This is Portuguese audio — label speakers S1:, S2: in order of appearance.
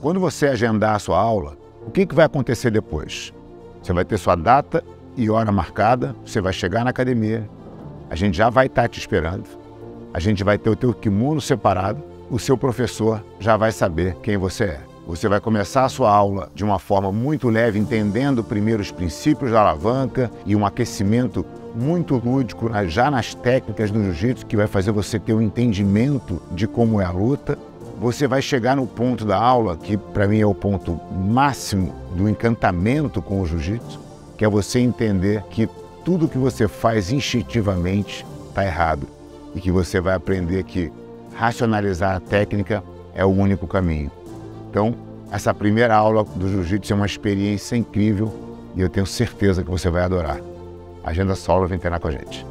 S1: Quando você agendar a sua aula, o que, que vai acontecer depois? Você vai ter sua data e hora marcada, você vai chegar na academia, a gente já vai estar te esperando, a gente vai ter o teu kimono separado, o seu professor já vai saber quem você é. Você vai começar a sua aula de uma forma muito leve, entendendo primeiro os princípios da alavanca e um aquecimento muito lúdico já nas técnicas do jiu-jitsu que vai fazer você ter um entendimento de como é a luta. Você vai chegar no ponto da aula que para mim é o ponto máximo do encantamento com o jiu-jitsu, que é você entender que tudo que você faz instintivamente está errado e que você vai aprender que racionalizar a técnica é o único caminho. Então, essa primeira aula do jiu-jitsu é uma experiência incrível e eu tenho certeza que você vai adorar. Agenda Solo vem treinar com a gente.